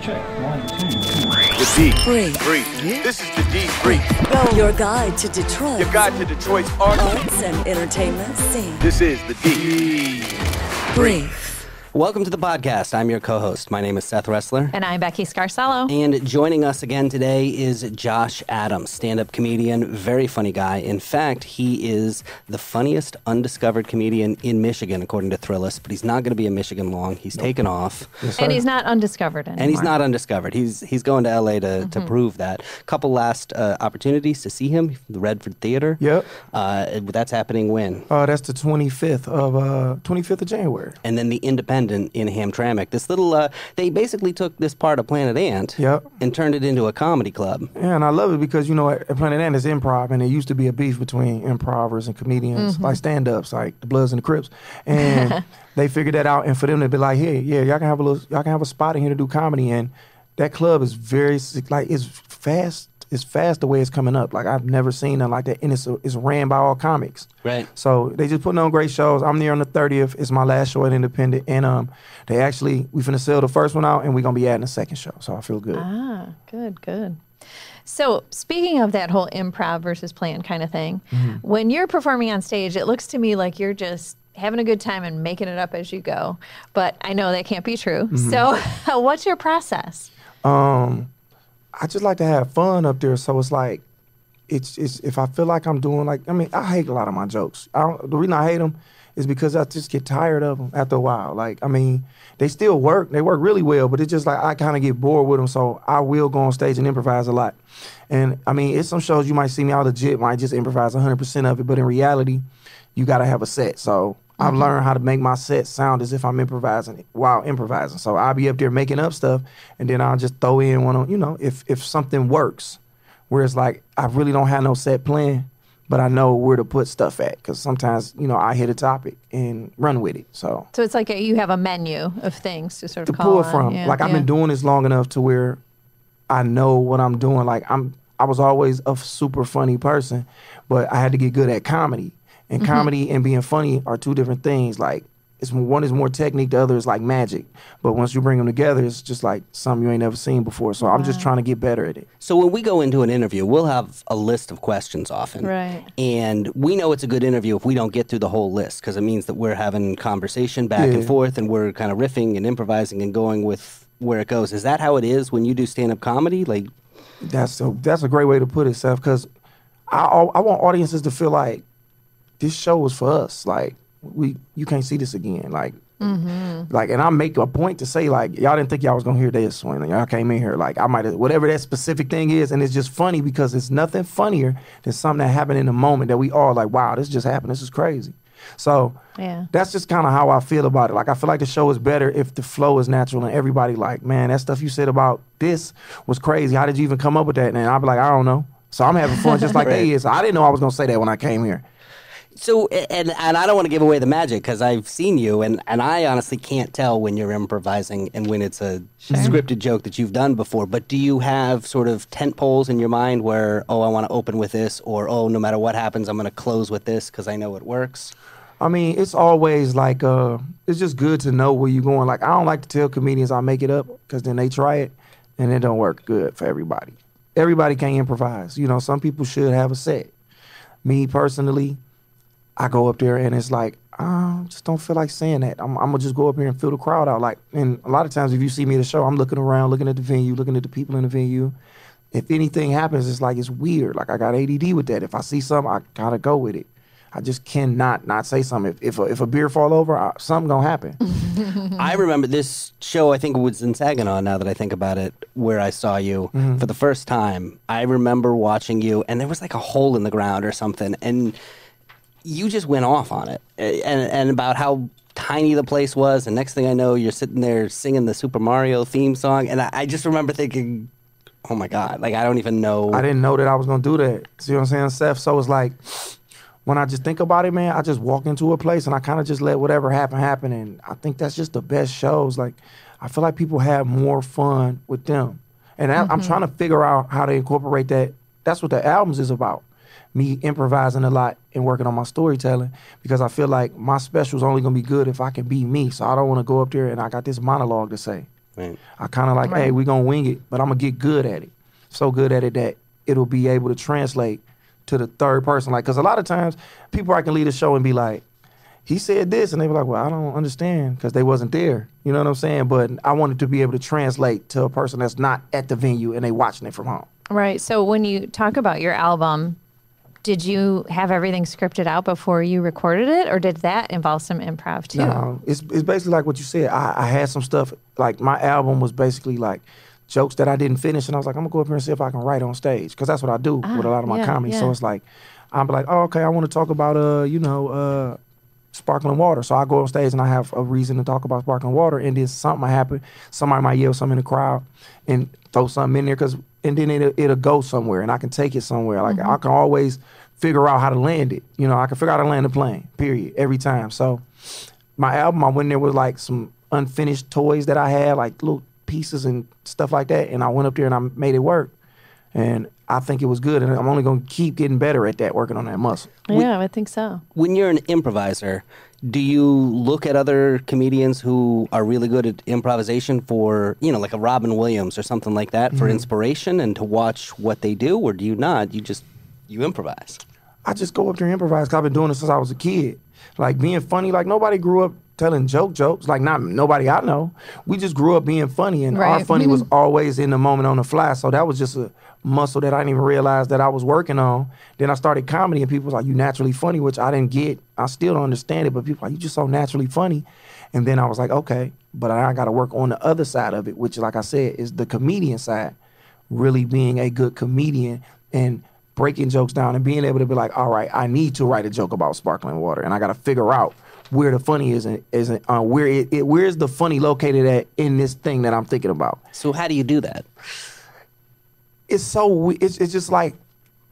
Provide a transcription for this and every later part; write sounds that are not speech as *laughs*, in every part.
Check. One, two, two. The D. Brief. Brief. This is the D. Brief. Your guide to Detroit. Your guide to Detroit's art. Arts and entertainment scene. This is the D. Brief. Welcome to the podcast. I'm your co host. My name is Seth Resler. And I'm Becky Scarcello. And joining us again today is Josh Adams, stand up comedian, very funny guy. In fact, he is the funniest undiscovered comedian in Michigan, according to Thrillist, but he's not going to be in Michigan long. He's taken off. and he's not undiscovered anymore. And he's not undiscovered. He's he's going to LA to, to prove that. Couple last uh, opportunities to see him, the Redford Theater. Yep. Uh, that's happening when? Uh, that's the 25th of uh, 25th of January. and then the Independent in Hamtramck. This little, uh, they basically took this part of Planet Ant Yep. and turned it into a comedy club. Yeah, and I love it because you know at at Planet Ant is improv, and it used to be a beef between improvers and comedians, like stand-ups, like the Bloods and the Crips, and *laughs* they figured that out. And for them to be like, hey, yeah, y'all can have a little, y'all can have a spot in here to do comedy, and that club is very like it's fast. It's fast the way it's coming up. Like I've never seen nothing like that, and it's it's ran by all comics. Right. So they just putting on great shows. I'm there on the 30th. It's my last show at Independent, and um, they actually we finna sell the first one out, and we're gonna be adding a second show. So I feel good. Ah, good, good. So, speaking of that whole improv versus plan kind of thing, Mm-hmm. when you're performing on stage, it looks to me like you're just having a good time and making it up as you go. But I know that can't be true. Mm-hmm. So, *laughs* what's your process? Um, I just like to have fun up there. So it's like, it's it's if I feel like I'm doing like I mean I hate a lot of my jokes. I the reason I hate them is because I just get tired of them after a while. Like I mean, they still work. They work really well, but it's just like I kind of get bored with them. So I will go on stage and improvise a lot. And I mean, it's some shows you might see me out legit might just improvise 100 percent of it, but in reality, you got to have a set. So. I've mm-hmm. learned how to make my set sound as if I'm improvising while improvising. So I'll be up there making up stuff, and then I'll just throw in one of you know if if something works, where it's like I really don't have no set plan, but I know where to put stuff at because sometimes you know I hit a topic and run with it. So So, it's like a, you have a menu of things to sort to of call pull on. from. Yeah, like I've been doing this long enough to where I know what I'm doing. Like I'm I was always a super funny person, but I had to get good at comedy. Mm-hmm. And comedy and being funny are two different things. Like it's one is more technique, the other is like magic. But once you bring them together, it's just like something you ain't never seen before. So I'm just trying to get better at it. So when we go into an interview, we'll have a list of questions often. Right. And we know it's a good interview if we don't get through the whole list because it means that we're having conversation back and forth and we're kind of riffing and improvising and going with where it goes. Is that how it is when you do stand up comedy? Like, That's a that's a great way to put it, Seth. Because I I want audiences to feel like this show was for us. Like we you can't see this again. Like mm-hmm. like, and I make a point to say like y'all didn't think y'all was gonna hear this when y'all came in here. Like I might have whatever that specific thing is, and it's just funny because it's nothing funnier than something that happened in the moment that we all like. Wow, this just happened. This is crazy. So Yeah. that's just kind of how I feel about it. Like I feel like the show is better if the flow is natural and everybody like, man, that stuff you said about this was crazy. How did you even come up with that? And I'll be like, I don't know. So I'm having fun just like *laughs* they is. I didn't know I was gonna say that when I came here. So, and, and I don't want to give away the magic because I've seen you and, and I honestly can't tell when you're improvising and when it's a scripted joke that you've done before. But do you have sort of tent poles in your mind where, oh, I want to open with this or, oh, no matter what happens, I'm going to close with this because I know it works? I mean, it's always like uh, it's just good to know where you're going. Like I don't like to tell comedians I make it up because then they try it and it don't work good for everybody. Everybody can't improvise. You know, some people should have a set. Me personally, I go up there and it's like I just don't feel like saying that. I'm, I'm gonna just go up here and fill the crowd out. Like, and a lot of times if you see me at a show, I'm looking around, looking at the venue, looking at the people in the venue. If anything happens, it's like it's weird. Like I got ADD with that. If I see something, I gotta go with it. I just cannot not say something. If if a, if a beer fall over, I, something gonna happen. *laughs* I remember this show, I think it was in Saginaw now that I think about it, where I saw you mm-hmm. for the first time. I remember watching you, and there was like a hole in the ground or something, and you just went off on it eh, and, and about how tiny the place was. And next thing I know, you're sitting there singing the Super Mario theme song. And I, I just remember thinking, oh my God, like I don't even know. I didn't know that I was gonna do that. See what I'm saying, Seth? So it's like when I just think about it, man, I just walk into a place and I kind of just let whatever happen happen, and I think that's just the best shows. Like I feel like people have more fun with them, and I, I'm mm-hmm. trying to figure out how to incorporate that. That's what the albums is about. Me improvising a lot and working on my storytelling because I feel like my special's only gonna be good if I can be me. So I don't want to go up there and I got this monologue to say. Right. I kind of like, hey, Right. we gonna wing it, but I'm gonna get good at it. So good at it that it'll be able to translate to the third person. Like, cause a lot of times people I can lead a show and be like, he said this, and they be like, well, I don't understand because they wasn't there. You know what I'm saying? But I wanted to be able to translate to a person that's not at the venue and they watching it from home. Right. So when you talk about your album, did you have everything scripted out before you recorded it, or did that involve some improv too? No, it's it's basically like what you said. I, I had some stuff like my album was basically like jokes that I didn't finish, and I was like, I'm gonna go up here and see if I can write on stage because that's what I do with a lot of my yeah, comedy. So it's like I'm like, oh, okay, I want to talk about uh, you know, uh, sparkling water. So I go on stage and I have a reason to talk about sparkling water, and then something might happen. Somebody might yell something in the crowd and throw something in there because, and then it'll, it'll go somewhere, and I can take it somewhere. Like I mm-hmm. can always figure out how to land it. You know, I can figure out how to land the plane. Period. Every time. So my album, I went there with like some unfinished toys that I had, like little pieces and stuff like that, and I went up there and I made it work. And I think it was good, and I'm only gonna keep getting better at that, working on that muscle. yeah, I think so. When you're an improviser, do you look at other comedians who are really good at improvisation for, you know, like a Robin Williams or something like that for mm-hmm. inspiration and to watch what they do, or do you not? You just you improvise. I just go up there and improvise. Cause I've been doing it since I was a kid. Like being funny. Like nobody grew up telling joke jokes. Like not nobody I know. We just grew up being funny, and our Right. funny was mm-hmm. always in the moment on the fly. So that was just a muscle that I didn't even realize that I was working on. Then I started comedy, and people was like, "You naturally funny," which I didn't get. I still don't understand it, but people like, "You just so naturally funny." And then I was like, "Okay," but I got to work on the other side of it, which, like I said, is the comedian side. Really being a good comedian and breaking jokes down and being able to be like, all right, I need to write a joke about sparkling water, and I got to figure out where the funny is, and is uh, where it, it where's the funny located at in this thing that I'm thinking about. So how do you do that? It's so it's it's just like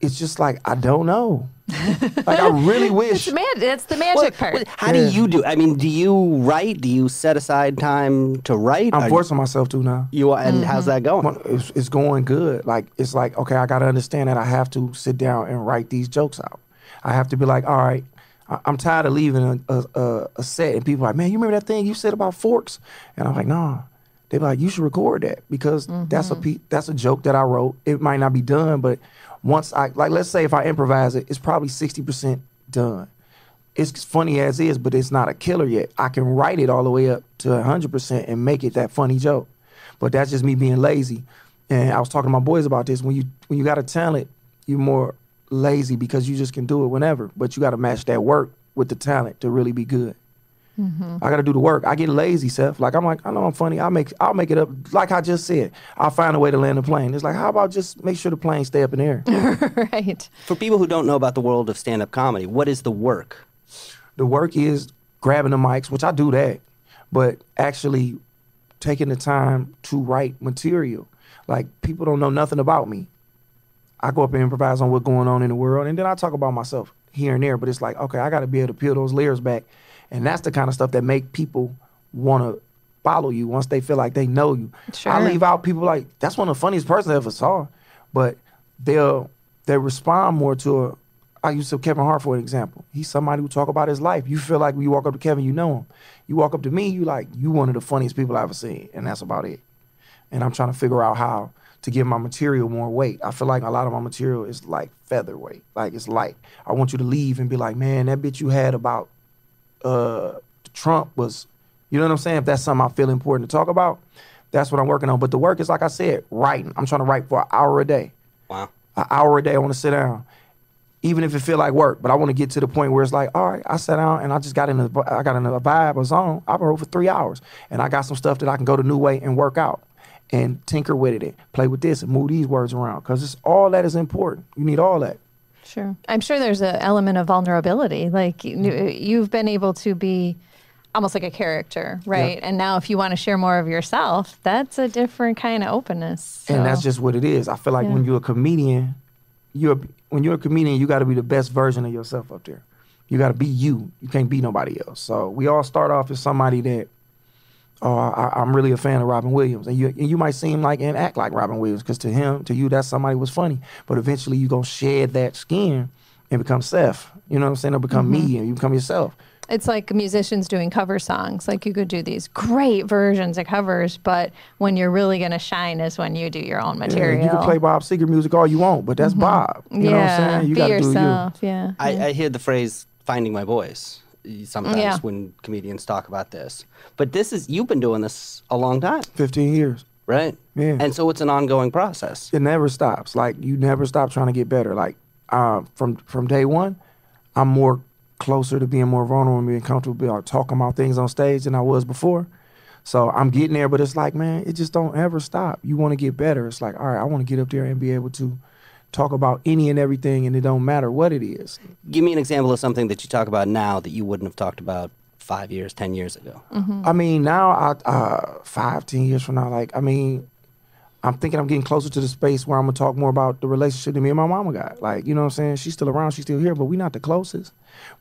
it's just like I don't know. like I really *laughs* wish. It's mag- That's the magic Well, part. well, how Yeah. do you do? I mean, do you write? Do you set aside time to write? I'm Are forcing myself to now. You are, and how's that going? It's, it's going good. Like it's like okay, I got to understand that I have to sit down and write these jokes out. I have to be like, all right, I- I'm tired of leaving a, a, a, set and people are like, man, you remember that thing you said about forks? And I'm like, nah. They're like, you should record that because that's a mm-hmm. pe- that's a joke that I wrote. It might not be done, but once I like, let's say if I improvise it, it's probably sixty percent done. It's funny as is, but it's not a killer yet. I can write it all the way up to hundred percent and make it that funny joke. But that's just me being lazy. And I was talking to my boys about this. When you when you got a talent, you're more lazy because you just can do it whenever. But you got to match that work with the talent to really be good. Mm-hmm. I got to do the work. I get lazy, Seth. Like I'm like, I know I'm funny. I'll make I'll make it up. Like I just said, I'll find a way to land the plane. It's like, how about just make sure the plane stay up in the air? *laughs* right. For people who don't know about the world of stand-up comedy, what is the work? the work is grabbing the mics, which I do that, but actually taking the time to write material. Like people don't know nothing about me. I go up and improvise on what's going on in the world, and then I talk about myself here and there. But it's like, okay, I got to be able to peel those layers back, and that's the kind of stuff that make people want to follow you once they feel like they know you. I leave out people like that's one of the funniest person I ever saw, but they'll they respond more to a. I use Kevin Hart for an example. He's somebody who talk about his life. You feel like when you walk up to Kevin, you know him. You walk up to me, you like you one of the funniest people I've ever seen, and that's about it. And I'm trying to figure out how to give my material more weight. I feel like a lot of my material is like featherweight, like it's light. I want you to leave and be like, man, that bitch you had about uh, Trump was, you know what I'm saying? If that's something I feel important to talk about, that's what I'm working on. But the work is like I said, writing. I'm trying to write for an hour a day Wow. an hour a day. I want to sit down, even if it feel like work. But I want to get to the point where it's like, all right, I sat down and I just got in a, I got in a vibe, a zone. I've wrote for three hours, and I got some stuff that I can go to New Way and work out, and tinker with it, and play with this, and move these words around, because it's all that is important. You need all that. Sure. I'm sure there's an element of vulnerability. Like you, mm-hmm. you've been able to be almost like a character, right? And now if you want to share more of yourself, that's a different kind of openness. And that's just what it is. I feel like when you're a comedian, you're when you're a comedian, you got to be the best version of yourself up there. You got to be you. You can't be nobody else. So we all start off as somebody that, oh, I, I'm really a fan of Robin Williams, and you and you might seem like and act like Robin Williams because to him, to you, that's somebody was funny. But eventually, you're gonna shed that skin and become Seth. You know what I'm saying? Or become mm-hmm. me, and you become yourself. It's like musicians doing cover songs. Like you could do these great versions of covers, but when you're really going to shine is when you do your own Yeah, material. you can play Bob Seger music all you want, but that's mm-hmm. Bob. You know what I'm yeah, saying? You be gotta yourself. Yeah. I, I hear the phrase "finding my voice" sometimes Yeah. when comedians talk about this. But this is you've been doing this a long time, 15 years. right? Yeah. And so it's an ongoing process. it never stops. Like you never stop trying to get better. Like uh, from from day one, I'm more closer to being more vulnerable and being comfortable being, talking about things on stage than I was before. So I'm getting there, but it's like, man, it just don't ever stop. You want to get better. It's like, all right, I want to get up there and be able to talk about any and everything, and it don't matter what it is. Give me an example of something that you talk about now that you wouldn't have talked about five years, ten years ago. I mean, now I uh, five, ten years from now, like I mean, I'm thinking I'm getting closer to the space where I'm gonna talk more about the relationship that me and my mama got. Like, you know what I'm saying? She's still around, she's still here, but we're not the closest.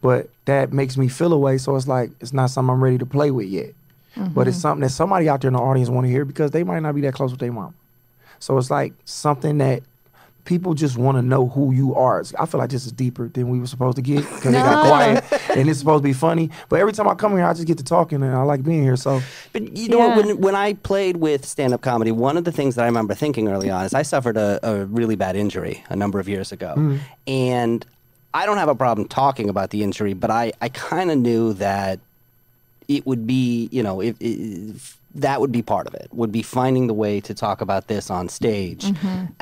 But that makes me feel away, so it's like it's not something I'm ready to play with yet. But it's something that somebody out there in the audience want to hear because they might not be that close with their mom. So it's like something that people just want to know who you are. It's- I feel like this is deeper than we were supposed to get because it got quiet and it's supposed to be funny. But every time I come here, I just get to talking and I like being here. So But you know what? When, when I played with stand up comedy, one of the things that I remember thinking early on is I suffered a, a really bad injury a number of years ago. Mm-hmm. And I don't have a problem talking about the injury, but I, I kind of knew that it would be, you know, if, if that would be part of it, would be finding the way to talk about this on stage.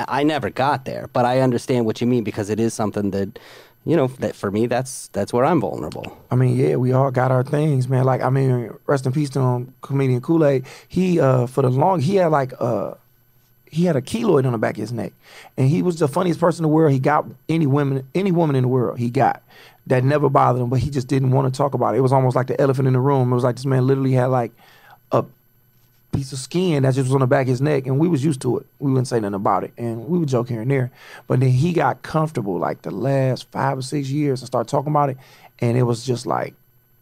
I never got there, but I understand what you mean because it is something that, you know, that for me, that's that's where I'm vulnerable. I mean, yeah, we all got our things, man. Like, I mean, rest in peace to him, comedian Kool Aid. He, uh, for the long, he had like, uh, he had a keloid on the back of his neck, and he was the funniest person in the world. He got any women, any woman in the world, he got that never bothered him, but he just didn't want to talk about it. It was almost like the elephant in the room. It was like this man literally had like a piece of skin that just was on the back of his neck, and we was used to it. We wouldn't say nothing about it, and we would joke here and there. But then he got comfortable like the last five or six years and started talking about it, and it was just like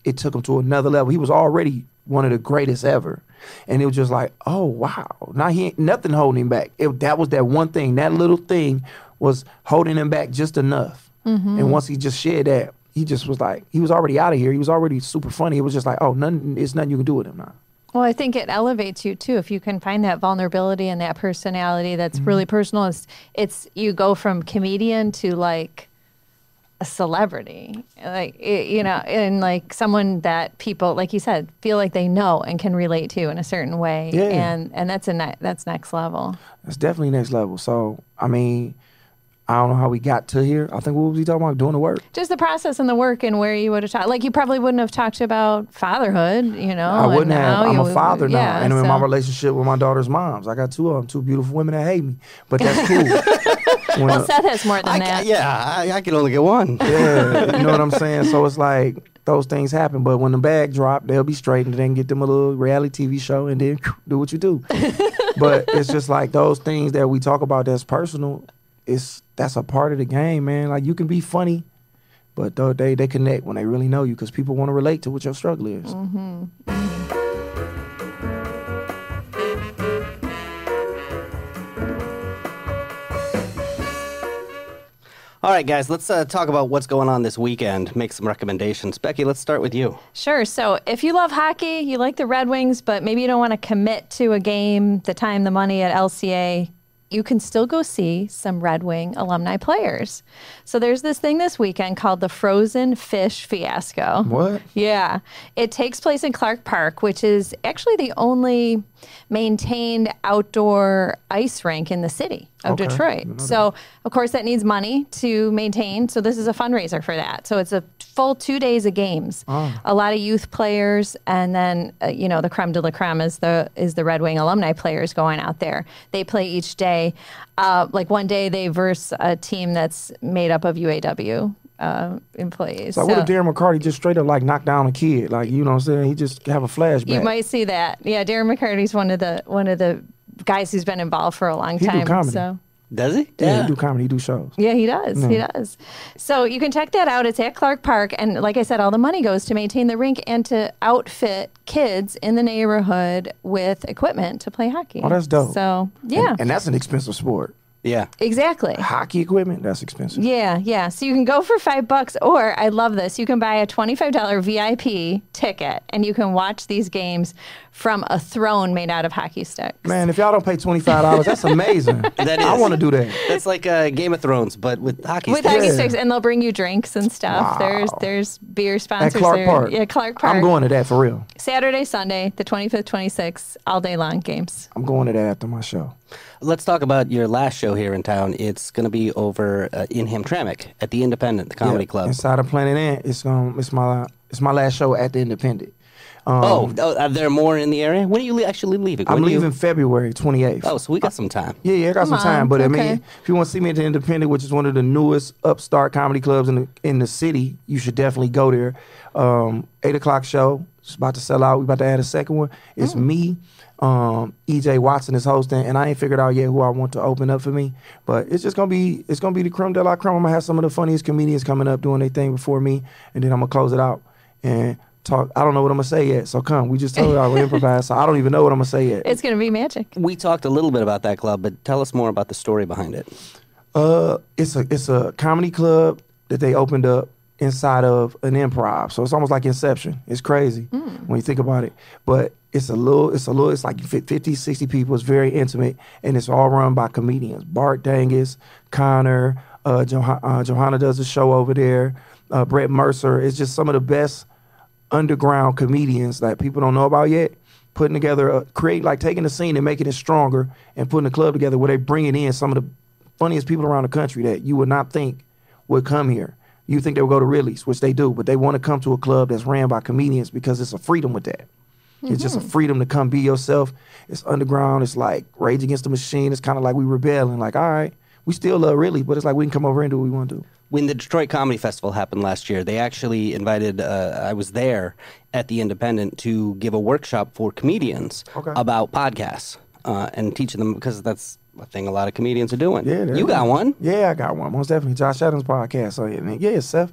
it took him to another level. He was already one of the greatest ever, and it was just like, oh wow! Now he ain't nothing holding him back. It, that was that one thing. That little thing was holding him back just enough. Mm-hmm. And once he just shared that, he just was like, he was already out of here. He was already super funny. It was just like, oh, nothing. It's nothing you can do with him now. Well, I think it elevates you too if you can find that vulnerability and that personality that's Mm-hmm. really personal. It's, it's you go from comedian to like a celebrity, like it, you know, and like someone that people, like you said, feel like they know and can relate to in a certain way, Yeah. and and that's a ne- that's next level. That's definitely next level. So I mean, I don't know how we got to here. I think what was he talking about? Doing the work. Just the process and the work and where you would have talked. Like you probably wouldn't have talked about fatherhood, you know. I wouldn't have. I'm you a would- father now, yeah, and in my relationship with my daughter's moms, I got two of them, two beautiful women that hate me, but that's *laughs* cool. Well, a- Seth has more than I, that. ca- yeah, I, I can only get one. yeah, you know what I'm saying. So it's like those things happen, but when the bag drop, they'll be straightened and then get them a little reality TV show, and then *laughs* do what you do. *laughs* but it's just like those things that we talk about that's personal. It's that's a part of the game, man. Like you can be funny, but though they they connect when they really know you because people want to relate to what your struggle is. All right, guys, let's uh, talk about what's going on this weekend. Make some recommendations. Becky, let's start with you. Sure. So if you love hockey, you like the Red Wings, but maybe you don't want to commit to a game, the time, the money at LCA, you can still go see some Red Wing alumni players. So there's this thing this weekend called the Frozen Fish Fiasco. What? Yeah. It takes place in Clark Park, which is actually the only maintained outdoor ice rink in the city of Okay. Detroit. So, of course, that needs money to maintain. So, this is a fundraiser for that. So, it's a full two days of games. A lot of youth players, and then uh, you know the creme de la creme is the is the Red Wing alumni players going out there. They play each day. Uh, like one day they verse a team that's made up of UAW uh, employees. So, what if Darren McCarty just straight up like knock down a kid? Like you know what I'm saying? He just have a flashback. You might see that. Yeah, Darren McCarty's one of the one of the guys who's been involved for a long He do time. comedy. So Does he? yeah, he do comedy, he do shows. yeah, he does. He does. So you can check that out. It's at Clark Park, and like I said, all the money goes to maintain the rink and to outfit kids in the neighborhood with equipment to play hockey. Oh, that's dope. So yeah, And, and that's an expensive sport. Yeah. Exactly. Hockey equipment, that's expensive. Yeah, yeah. So you can go for five bucks, or I love this. You can buy a twenty-five dollar VIP ticket, and you can watch these games from a throne made out of hockey sticks. Man, if y'all don't pay twenty five dollars, that's amazing. *laughs* That I want to do that. That's like uh, Game of Thrones, but with hockey sticks. With sticks. hockey Yeah. sticks, and they'll bring you drinks and stuff. There's Wow. there's beer sponsors. At sponsors Clark there. Park. Yeah, Clark Park. I'm going to that for real. Saturday, Sunday, the 25th, 26th, all day long games. I'm going to that after my show. Let's talk about your last show here in town. It's going to be over uh, in Hamtramck at the Independent, the comedy Yeah, club. Inside of Planet Ant, it's um, it's my it's my last show at the Independent. Um, Oh, oh, are there more in the area? When are you actually leaving? I'm When do you- leaving February 28th. Oh, so we got some time. Yeah, yeah, I got Come some time. on, But I mean, if you want to see me at the Independent, which is one of the newest upstart comedy clubs in the in the city, you should definitely go there. Um, Eight o'clock show. It's about to sell out. We about to add a second one. It's me. Um, EJ Watson is hosting, and I ain't figured out yet who I want to open up for me. But it's just gonna be it's gonna be the creme de la creme. I'm gonna have some of the funniest comedians coming up doing their thing before me, and then I'm gonna close it out and talk. I don't know what I'm gonna say yet. So come, we just told y'all we *laughs* improvise. So I don't even know what I'm gonna say yet. It's going to be magic. We talked a little bit about that club, but tell us more about the story behind it. Uh, it's a it's a comedy club that they opened up inside of an improv. So it's almost like Inception. It's crazy when you think about it. But it's a little it's a little it's like fif- 50 60 people. It's very intimate and it's all run by comedians. Bart Dangus, Connor, uh, Joh- uh Johanna does a show over there. Uh, Brett Mercer. It's just some of the best underground comedians that people don't know about yet. Putting together, a, create like taking the scene and making it stronger, and putting a club together where they bringing in some of the funniest people around the country that you would not think would come here. You think they'll go to Ridley's, which they do, but they want to come to a club that's ran by comedians because it's a freedom with that. It's just a freedom to come be yourself. It's underground. It's like Rage Against the Machine. It's kind of like we rebelling. Like, all right, we still love Ridley, but it's like we can come over and do what we want to do. When the Detroit Comedy Festival happened last year, they actually invited, uh, I was there at the Independent to give a workshop for comedians Okay. about podcasts uh, and teaching them because that's a thing a lot of comedians are doing. Yeah, you got one. Yeah, I got one. Most definitely, Josh Adams podcast. So yeah, yeah, Seth,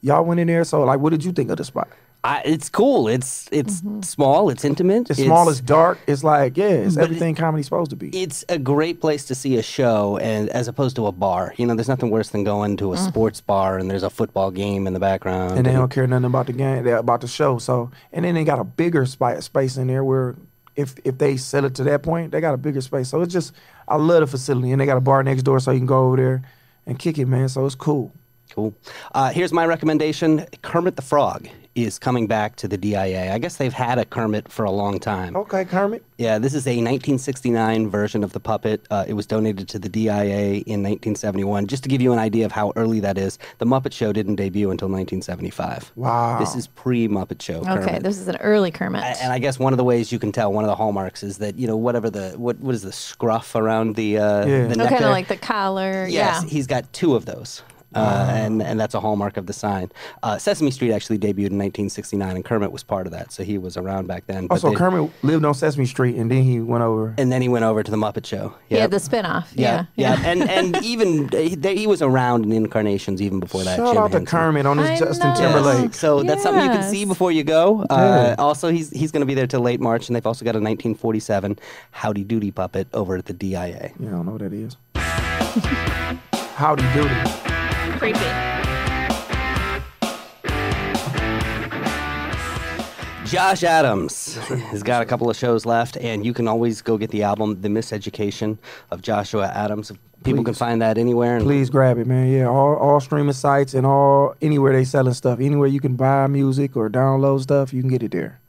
y'all went in there. So like, what did you think of the spot? I, it's cool. It's it's mm-hmm. small. It's intimate. It's, small. It's dark. It's like yeah, it's But it- everything comedy's supposed to be. it's a great place to see a show and as opposed to a bar you know there's nothing worse than going to a mm. sports bar and there's a football game in the background and they don't care nothing about the game, they about the show. So, and then they got a bigger spi- space in there where if if they sell it to that point, they got a bigger space. So it's just, I love the facility, and they got a bar next door, so you can go over there and kick it, man. So it's cool. cool uh, here's my recommendation kermit the frog is coming back to the dia i guess they've had a kermit for a long time Okay, Kermit. yeah this is a 1969 version of the puppet uh, it was donated to the dia in 1971 just to give you an idea of how early that is the muppet show didn't debut until 1975 Wow. this is pre-muppet show Okay, Kermit. this is an early Kermit. A- And I guess one of the ways you can tell, one of the hallmarks is that you know whatever the what what is the scruff around the uh, Yeah. the neck kind of like the collar. Yes, yeah. he's got two of those. Uh, and and that's a hallmark of the sign. Uh, Sesame Street actually debuted in 1969, and Kermit was part of that, so he was around back then. but Also, they- Kermit lived on Sesame Street, and then he went over. and then he went over to the Muppet Show. He had Yep. the spin-off. yeah, Yeah. yeah, and and *laughs* even he, they- he was around in incarnations even before that. Shout Jim out to Kermit on his I Justin know. Timberlake. So that's something you can see before you go. Uh, Yeah. Also, he's he's going to be there till late March, and they've also got a 1947 Howdy Doody puppet over at the DIA. Yeah, I don't know what that is. *laughs* Howdy doody. Creepy. Josh Adams has got a couple of shows left, and you can always go get the album, The Miseducation of Joshua Adams. People can find that anywhere. And Please grab it, man. Yeah, all, all streaming sites and all anywhere they selling stuff. Anywhere you can buy music or download stuff, you can get it there.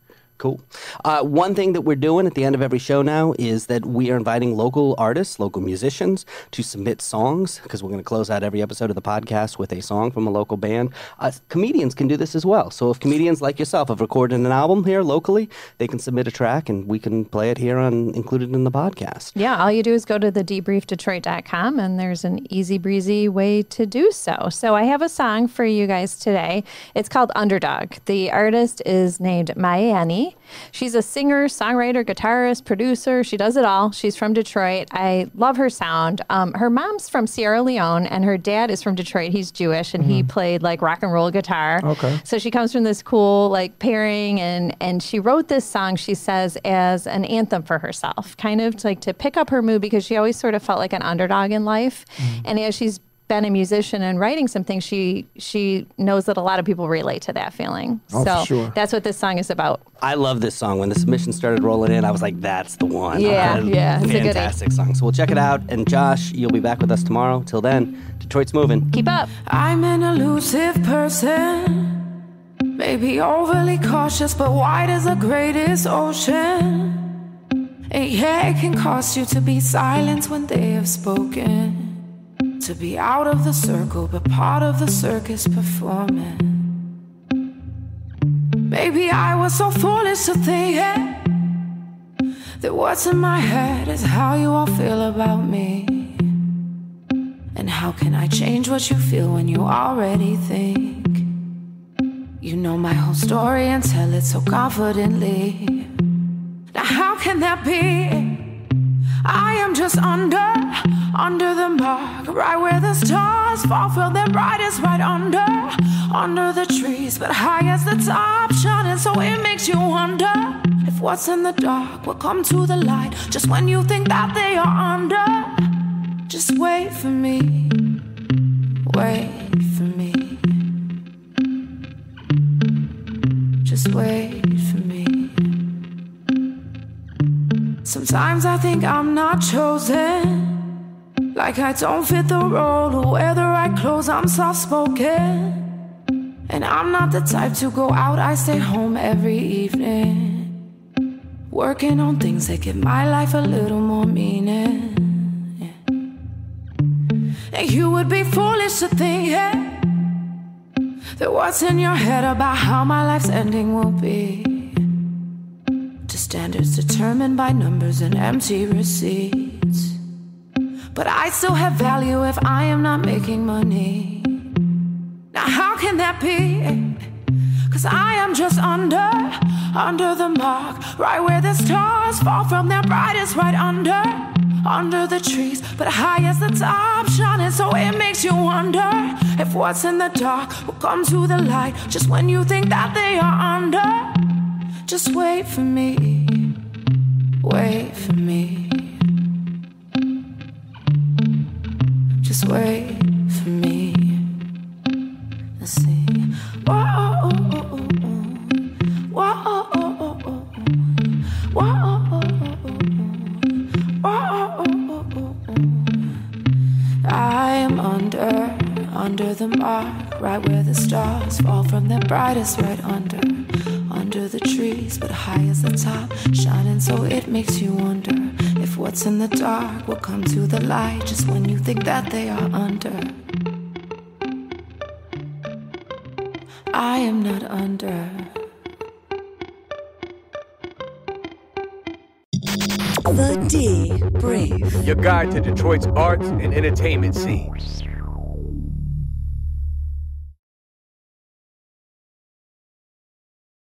Cool. Uh, one thing that we're doing at the end of every show now is that we are inviting local artists, local musicians to submit songs because we're going to close out every episode of the podcast with a song from a local band. Uh, comedians can do this as well. So if comedians like yourself have recorded an album here locally, they can submit a track and we can play it here on included in the podcast. Yeah, all you do is go to the debriefdetroit.com and there's an easy breezy way to do so. So I have a song for you guys today. It's called Underdog. The artist is named Mayaeni Lee. She's a singer, songwriter, guitarist, producer. She does it all. She's from Detroit. I love her sound. Um, her mom's from Sierra Leone, and her dad is from Detroit. He's Jewish, and he played like rock and roll guitar. Okay. So she comes from this cool like pairing, and and she wrote this song. She says as an anthem for herself, kind of like to pick up her mood because she always sort of felt like an underdog in life, and as she's been a musician and writing some things, she she knows that a lot of people relate to that feeling. Oh, so sure. that's what this song is about. I love this song. When the submission started rolling in, I was like, "That's the one." Yeah, Uh, yeah, it's a fantastic song. So we'll check it out. And Josh, you'll be back with us tomorrow. Till then, Detroit's moving. Keep up. I'm an elusive person, maybe overly cautious, but wide as the greatest ocean. And yeah, it can cost you to be silent when they have spoken. To be out of the circle, but part of the circus performing. Maybe I was so foolish to think that what's in my head is how you all feel about me. And how can I change what you feel when you already think? You know my whole story and tell it so confidently. Now, how can that be? I am just under, under the mark, right where the stars fall from their brightest, right under, under the trees, but high as the top, shining so it makes you wonder if what's in the dark will come to the light just when you think that they are under. Just wait for me, wait for me. Just wait for me. Sometimes I think I'm not chosen. Like I don't fit the role or wear the right clothes, I'm soft spoken. And I'm not the type to go out, I stay home every evening. Working on things that give my life a little more meaning. Yeah. And you would be foolish to think yeah, that what's in your head about how my life's ending will be to standards determined by numbers and empty receipts. But I still have value if I am not making money. Now, how can that be? Cause I am just under, under the mark, right where the stars fall from their brightest, right under, under the trees, but high as the top, shining so it makes you wonder if what's in the dark will come to the light just when you think that they are under. Just wait for me, wait for me. Wait for me. Let's see. Whoa, whoa, whoa. I am under, under the mark, right where the stars fall from their brightest, right under, under the trees, but high as the top, shining so it makes you wonder what's in the dark will come to the light just when you think that they are under. I am not under. The D Brief. Your guide to Detroit's arts and entertainment scene.